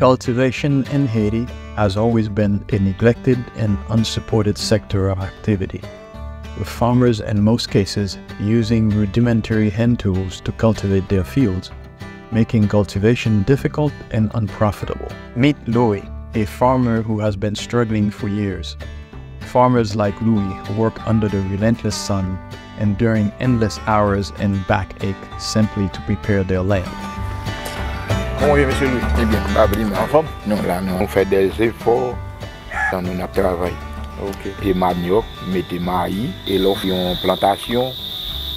Cultivation in Haiti has always been a neglected and unsupported sector of activity, with farmers in most cases using rudimentary hand tools to cultivate their fields, making cultivation difficult and unprofitable. Meet Louis, a farmer who has been struggling for years. Farmers like Louis work under the relentless sun, enduring endless hours and backache simply to prepare their land. Comment est monsieur Louis Eh bien, venez, En forme Non, là, non. On fait des efforts dans notre travail. Ok. Et manioc, mettez maïs, et là, on plantation,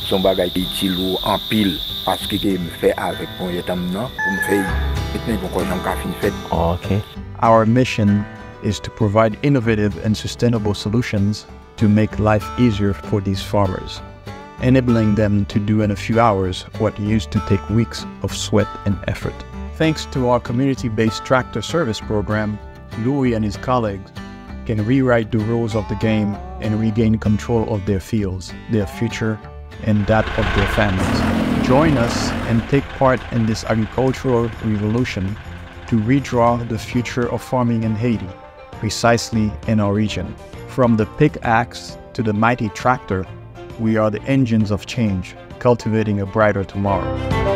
son bagage qui est lourd en pile. Parce que me fait avec mon état maintenant, pour me faire, maintenant, pourquoi j'en ai fini fait. Okay. Our mission is to provide innovative and sustainable solutions to make life easier for these farmers, enabling them to do in a few hours what used to take weeks of sweat and effort. Thanks to our community based tractor service program, Louis and his colleagues can rewrite the rules of the game and regain control of their fields, their future, and that of their families. Join us and take part in this agricultural revolution to redraw the future of farming in Haiti, precisely in our region. From the pickaxe to the mighty tractor, we are the engines of change, cultivating a brighter tomorrow.